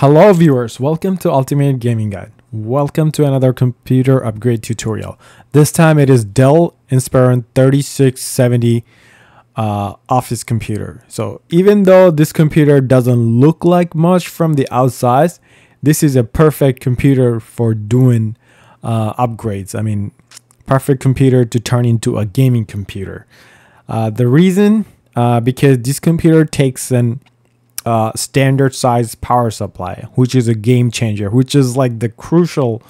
Hello viewers, welcome to Ultimate Gaming Guide. Welcome to another computer upgrade tutorial. This time it is Dell Inspiron 3670 uh, office computer. So even though this computer doesn't look like much from the outside, this is a perfect computer for doing uh, upgrades. I mean, perfect computer to turn into a gaming computer. Uh, the reason, uh, because this computer takes an uh, standard size power supply, which is a game changer, which is like the crucial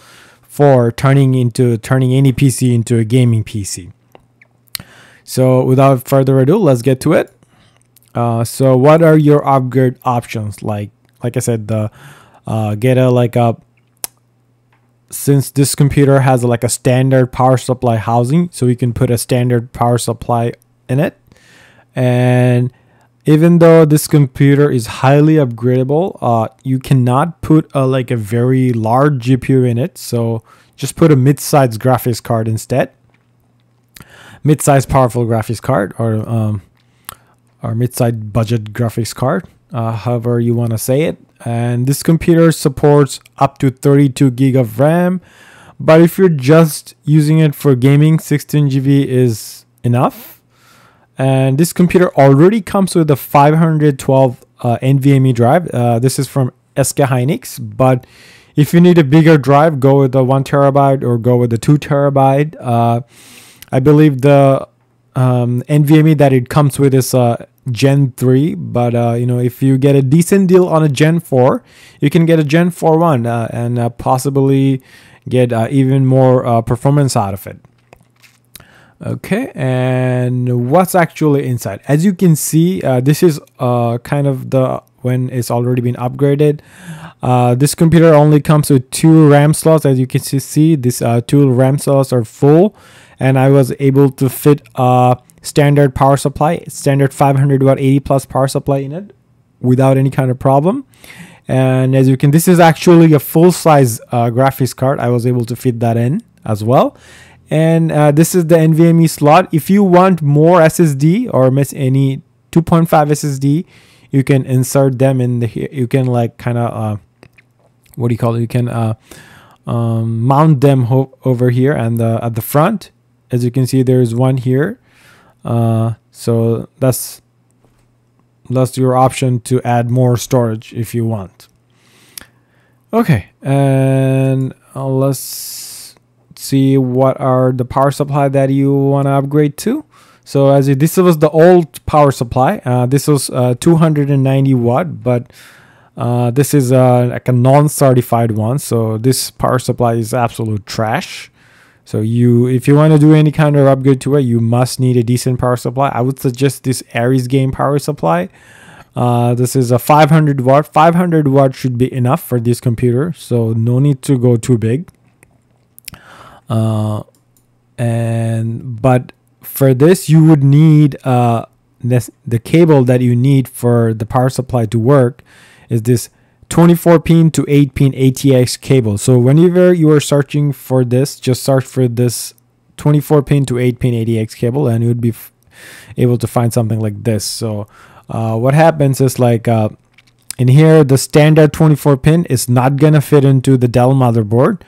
for turning into turning any PC into a gaming PC. So without further ado, let's get to it. Uh, so what are your upgrade options? Like like I said, the uh, get a like a since this computer has like a standard power supply housing, so you can put a standard power supply in it, and even though this computer is highly upgradable, uh, you cannot put a, like a very large GPU in it. So just put a mid-sized graphics card instead. Mid-sized powerful graphics card or um, or mid-sized budget graphics card, uh, however you want to say it. And this computer supports up to 32 gig of RAM. But if you're just using it for gaming, 16 GB is enough and this computer already comes with a 512 uh, NVMe drive. Uh, this is from SK Hynix, but if you need a bigger drive, go with the one terabyte or go with the two terabyte. Uh, I believe the um, NVMe that it comes with is uh, Gen 3, but uh, you know if you get a decent deal on a Gen 4, you can get a Gen 4 one uh, and possibly get even more performance out of it. Okay, and what's actually inside? As you can see, uh, this is uh, kind of the when it's already been upgraded. Uh, this computer only comes with two RAM slots. As you can see, these uh, two RAM slots are full, and I was able to fit a standard power supply, standard 500 watt 80 plus power supply in it without any kind of problem. And as you can, this is actually a full size uh, graphics card. I was able to fit that in as well and uh, this is the NVMe slot. If you want more SSD or miss any 2.5 SSD, you can insert them in the. here. You can like kind of uh, what do you call it? You can uh, um, mount them over here and at the front. As you can see, there is one here. Uh, so that's that's your option to add more storage if you want. Okay, and uh, let's see what are the power supply that you want to upgrade to. So as it, this was the old power supply. Uh, this was uh, 290 watt, but uh, this is uh, like a non-certified one. So this power supply is absolute trash. So you, if you want to do any kind of upgrade to it, you must need a decent power supply. I would suggest this ARESGAME power supply. Uh, this is a 500 watt. 500 watt should be enough for this computer. So no need to go too big. Uh, and but for this you would need uh, the cable that you need for the power supply to work is this 24 pin to 8 pin ATX cable. So whenever you are searching for this, just search for this 24 pin to 8 pin ATX cable and you would be able to find something like this. So uh, what happens is like uh, in here, the standard 24 pin is not gonna fit into the Dell motherboard.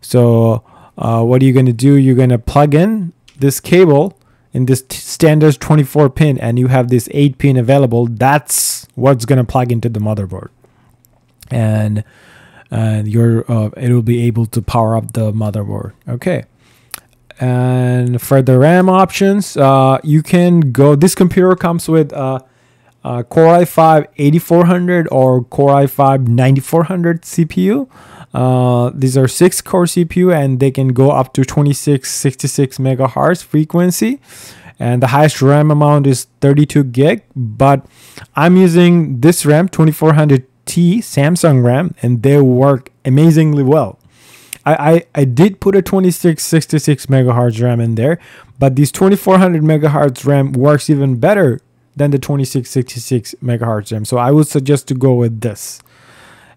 So uh, what are you going to do? You're going to plug in this cable in this standard 24 pin and you have this 8 pin available. That's what's going to plug into the motherboard. And and you're uh, it will be able to power up the motherboard. Okay. And for the RAM options, uh, you can go. This computer comes with uh, uh, Core i5 8400 or Core i5 9400 CPU. Uh, these are six core CPU and they can go up to 2666 megahertz frequency and the highest RAM amount is 32 gig but I'm using this RAM 2400T Samsung RAM and they work amazingly well. I, I, I did put a 2666 megahertz RAM in there but this 2400 megahertz RAM works even better than the 2666 megahertz RAM so I would suggest to go with this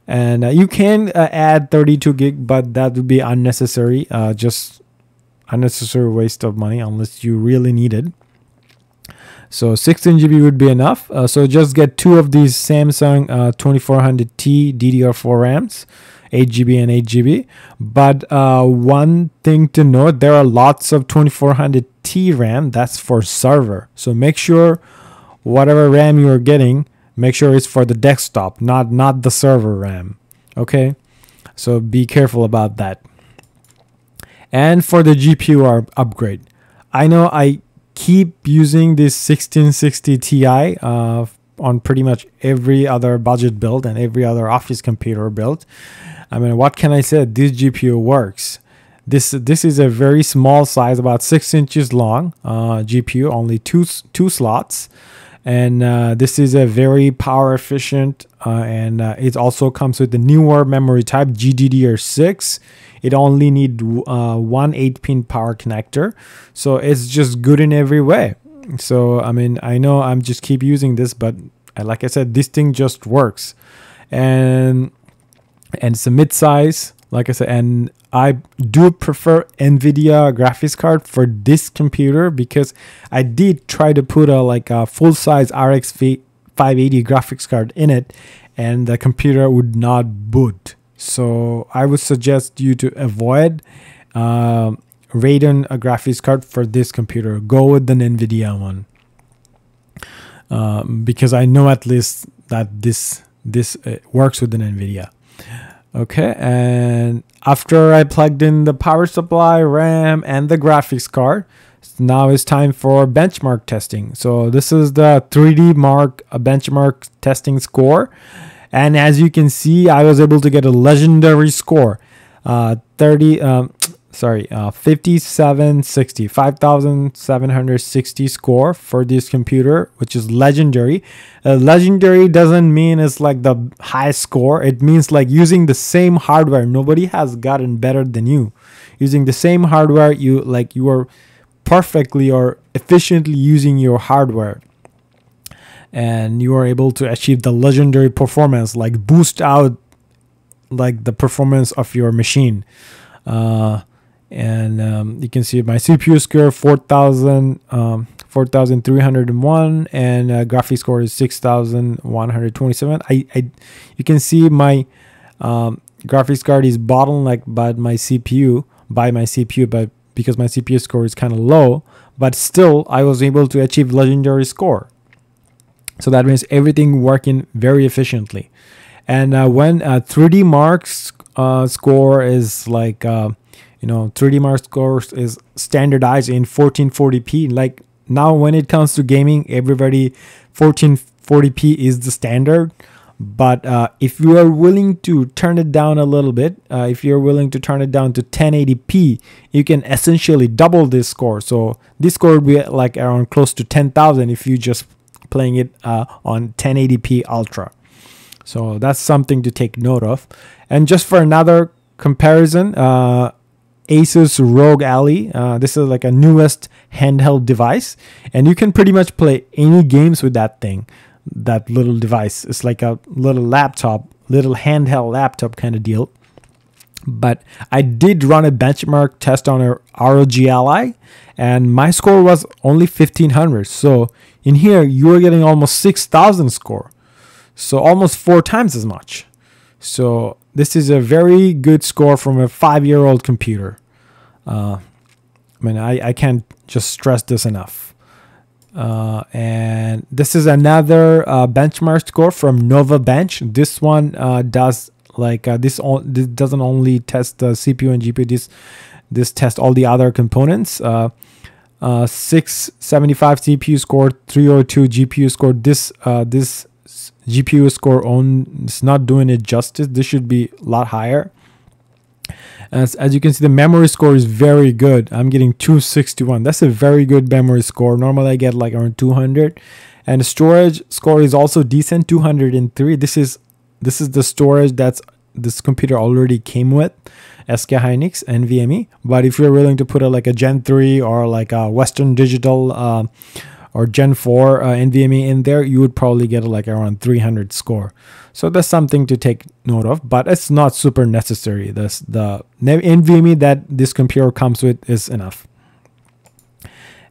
and uh, you can uh, add 32 gig but that would be unnecessary uh, just unnecessary waste of money unless you really need it So 16 GB would be enough. Uh, so just get two of these Samsung uh, 2400T DDR4 RAMs, 8 GB and 8 GB. But uh, one thing to note, there are lots of 2400T RAM. That's for server. So make sure whatever RAM you are getting, make sure it's for the desktop, not not the server RAM. Okay, so be careful about that. And for the GPU upgrade, I know I keep using this 1660 Ti uh, on pretty much every other budget build and every other office computer build. I mean, what can I say? This GPU works. This this is a very small size, about six inches long uh, GPU, only two two slots, and uh, this is a very power efficient, uh, and uh, it also comes with the newer memory type GDDR6 it only need uh, one 8 pin power connector. So it's just good in every way. So i mean i know i'm just keep using this but uh, like i said this thing just works. And and it's a mid-size like i said and i do prefer nvidia graphics card for this computer because i did try to put a like a full-size rx 580 graphics card in it and the computer would not boot so I would suggest you to avoid uh, Radeon a graphics card for this computer. Go with the NVIDIA one um, because I know at least that this this uh, works with an NVIDIA. Okay, and after I plugged in the power supply, RAM, and the graphics card, now it's time for benchmark testing. So this is the 3DMark benchmark testing score and as you can see, I was able to get a legendary score. Uh, 30, um, sorry, uh, 5760, 5760 score for this computer, which is legendary. Uh, legendary doesn't mean it's like the high score. It means like using the same hardware. Nobody has gotten better than you. Using the same hardware, you like you are perfectly or efficiently using your hardware and you are able to achieve the legendary performance like boost out like the performance of your machine uh, and um, you can see my CPU score 4000 um, 4301 and uh, graphics score is 6127 I, I you can see my um, graphics card is bottlenecked by my CPU by my CPU but because my CPU score is kind of low but still I was able to achieve legendary score so that means everything working very efficiently. And uh, when uh, 3DMark's uh, score is like, uh, you know, 3DMark scores is standardized in 1440p. Like now, when it comes to gaming, everybody 1440p is the standard. But uh, if you are willing to turn it down a little bit, uh, if you're willing to turn it down to 1080p, you can essentially double this score. So this score would be like around close to 10,000 if you just playing it uh, on 1080p Ultra. So that's something to take note of. And just for another comparison, uh, Asus ROG Ally. Uh, this is like a newest handheld device, and you can pretty much play any games with that thing. That little device. It's like a little laptop, little handheld laptop kind of deal. But I did run a benchmark test on a ROG Ally, and my score was only 1500. So in here, you're getting almost 6,000 score. So almost four times as much. So this is a very good score from a five-year-old computer. Uh, I mean, I, I can't just stress this enough. Uh, and this is another uh, benchmark score from Novabench. This one uh, does like uh, this, this doesn't only test the CPU and GPU. This this tests all the other components. Uh, uh, 675 CPU score, 302 GPU score. This this GPU score on it's not doing it justice. This should be a lot higher. As, as you can see, the memory score is very good. I'm getting 261. That's a very good memory score. Normally, I get like around 200. And the storage score is also decent, 203. This is this is the storage that's this computer already came with. SK Hynix NVMe. But if you're willing to put a, like a Gen 3 or like a Western Digital uh, or Gen 4 uh, NVMe in there, you would probably get like around 300 score. So that's something to take note of, but it's not super necessary. This the NVMe that this computer comes with is enough.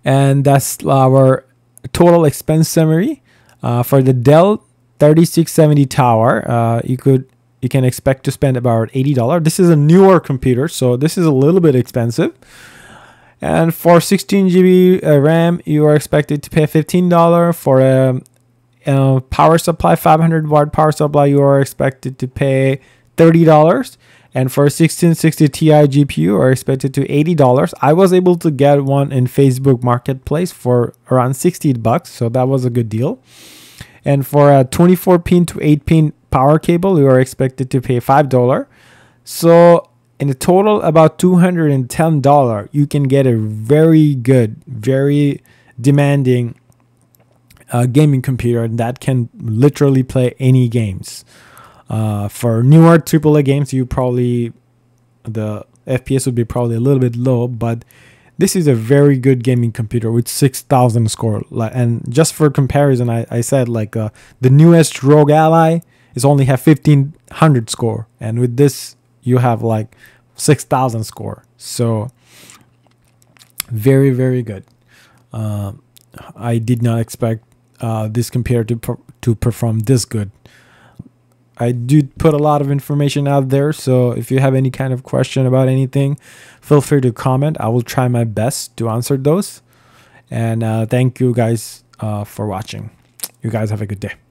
And that's our total expense summary uh, for the Dell 3670 tower. Uh, you could you can expect to spend about $80. This is a newer computer, so this is a little bit expensive. And for 16 GB uh, RAM, you are expected to pay $15. For a, a power supply, 500 watt power supply, you are expected to pay $30. And for a 1660 Ti GPU, are expected to $80. I was able to get one in Facebook Marketplace for around 60 bucks, so that was a good deal. And for a 24 pin to 8 pin power cable, you are expected to pay $5. So in a total about $210, you can get a very good, very demanding uh, gaming computer that can literally play any games. Uh, for newer AAA games, you probably the FPS would be probably a little bit low, but this is a very good gaming computer with 6000 score. And just for comparison, I, I said like uh, the newest ROG Ally is only have 1500 score, and with this you have like 6000 score. So very very good. Uh, I did not expect uh, this computer to per to perform this good. I do put a lot of information out there, so if you have any kind of question about anything, feel free to comment. I will try my best to answer those. And uh, thank you guys uh, for watching. You guys have a good day.